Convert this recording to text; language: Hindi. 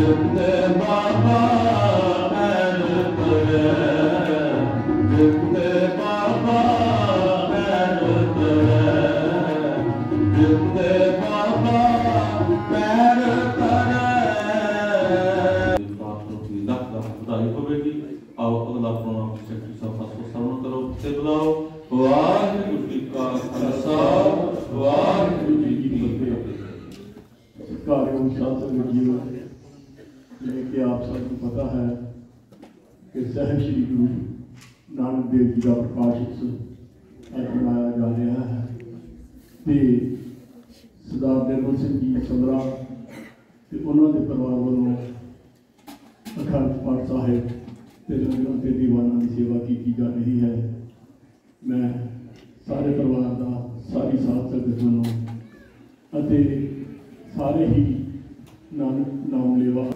Gönlüm baba. कि आप सबको पता है कि साहब श्री गुरु नानक देव जी का प्रकाश उत्सव मनाया जा रहा है। तो सरदार निर्मल सिंह जी सदरा तो उन्होंने परिवार वालों, अखंड पाठ साहिब तो लंगर के दीवाना की सेवा की जा रही है। मैं सारे परिवार का सारी साथ सकते सारे ही नानक नाम लेवा